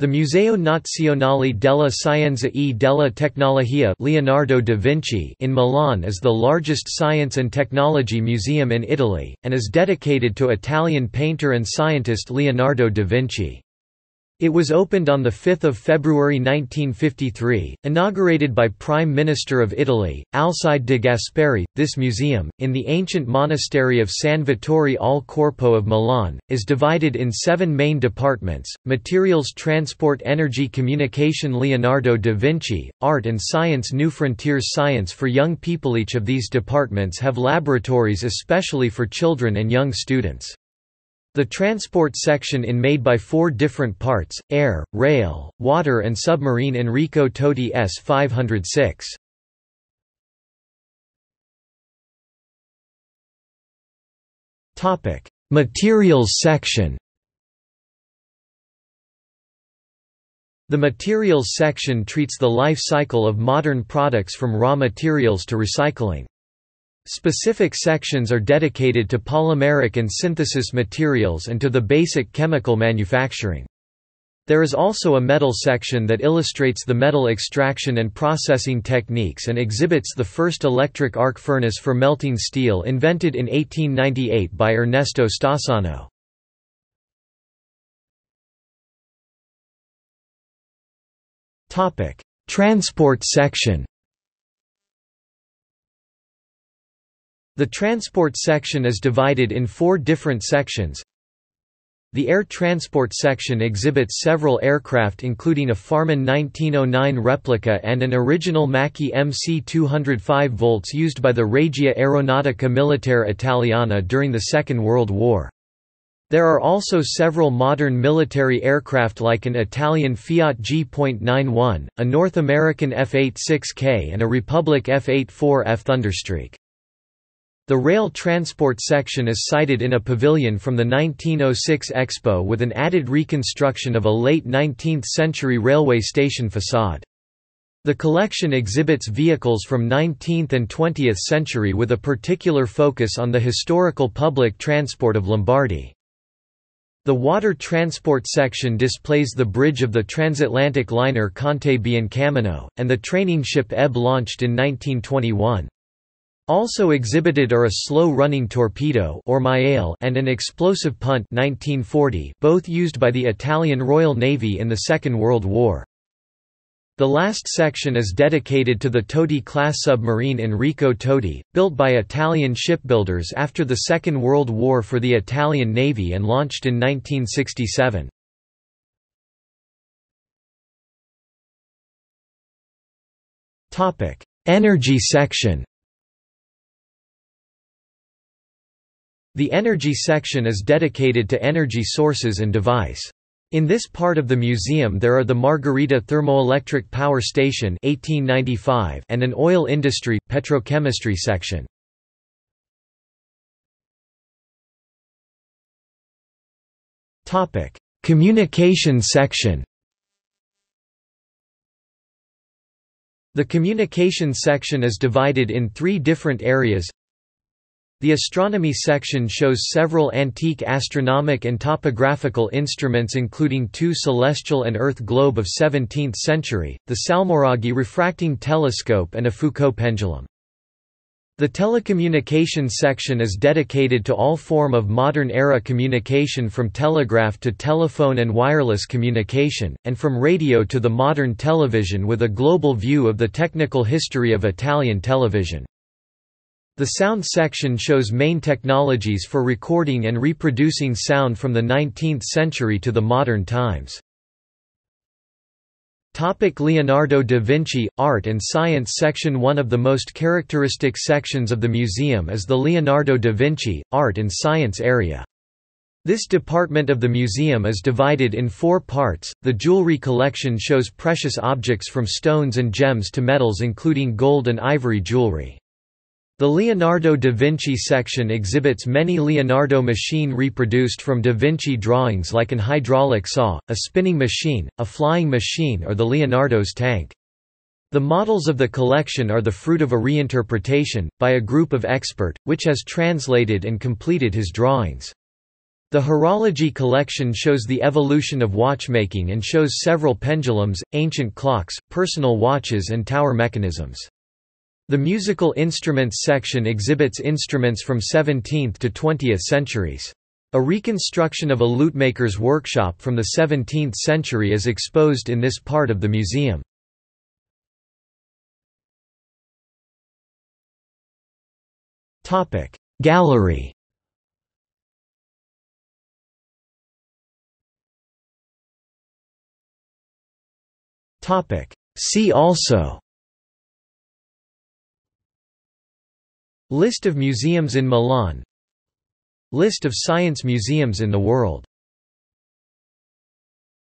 The Museo Nazionale della Scienza e della Tecnologia Leonardo da Vinci in Milan is the largest science and technology museum in Italy, and is dedicated to Italian painter and scientist Leonardo da Vinci. It was opened on 5 February 1953, inaugurated by Prime Minister of Italy, Alcide de Gasperi. This museum, in the ancient monastery of San Vittore al Corpo of Milan, is divided in seven main departments materials, transport, energy, communication, Leonardo da Vinci, art and science, New Frontiers, science for young people. Each of these departments have laboratories especially for children and young students. The transport section in made by four different parts, air, rail, water and submarine Enrico Toti S-506. Materials section The materials section treats the life cycle of modern products from raw materials to recycling. Specific sections are dedicated to polymeric and synthesis materials and to the basic chemical manufacturing. There is also a metal section that illustrates the metal extraction and processing techniques and exhibits the first electric arc furnace for melting steel invented in 1898 by Ernesto Stassano. Transport section The transport section is divided in four different sections. The air transport section exhibits several aircraft including a Farman 1909 replica and an original Macchi MC-205 Veltro used by the Regia Aeronautica Militare Italiana during the Second World War. There are also several modern military aircraft like an Italian Fiat G.91, a North American F-86K and a Republic F-84F Thunderstreak. The rail transport section is sited in a pavilion from the 1906 Expo with an added reconstruction of a late 19th-century railway station facade. The collection exhibits vehicles from 19th and 20th century with a particular focus on the historical public transport of Lombardy. The water transport section displays the bridge of the transatlantic liner Conte Biancamano, and the training ship Ebe launched in 1921. Also exhibited are a slow-running torpedo and an explosive punt 1940, both used by the Italian Royal Navy in the Second World War. The last section is dedicated to the Toti-class submarine Enrico Toti, built by Italian shipbuilders after the Second World War for the Italian Navy and launched in 1967. Energy section The energy section is dedicated to energy sources and device. In this part of the museum there are the Margherita Thermoelectric Power Station 1895 and an oil industry, petrochemistry section. Communication section The communication section is divided in three different areas the astronomy section shows several antique astronomic and topographical instruments including two celestial and Earth globe of 17th century, the Salmoiraghi refracting telescope and a Foucault pendulum. The telecommunication section is dedicated to all form of modern-era communication from telegraph to telephone and wireless communication, and from radio to the modern television with a global view of the technical history of Italian television. The sound section shows main technologies for recording and reproducing sound from the 19th century to the modern times. Topic Leonardo da Vinci – Art and Science Section One of the most characteristic sections of the museum is the Leonardo da Vinci – Art and Science area. This department of the museum is divided in four parts. The jewelry collection shows precious objects from stones and gems to metals including gold and ivory jewelry. The Leonardo da Vinci section exhibits many Leonardo machine reproduced from da Vinci drawings like an hydraulic saw, a spinning machine, a flying machine or the Leonardo's tank. The models of the collection are the fruit of a reinterpretation, by a group of expert, which has translated and completed his drawings. The horology collection shows the evolution of watchmaking and shows several pendulums, ancient clocks, personal watches and tower mechanisms. The musical instruments section exhibits instruments from 17th to 20th centuries. A reconstruction of a lutemaker's workshop from the 17th century is exposed in this part of the museum. Gallery See also List of museums in Milan. List of science museums in the world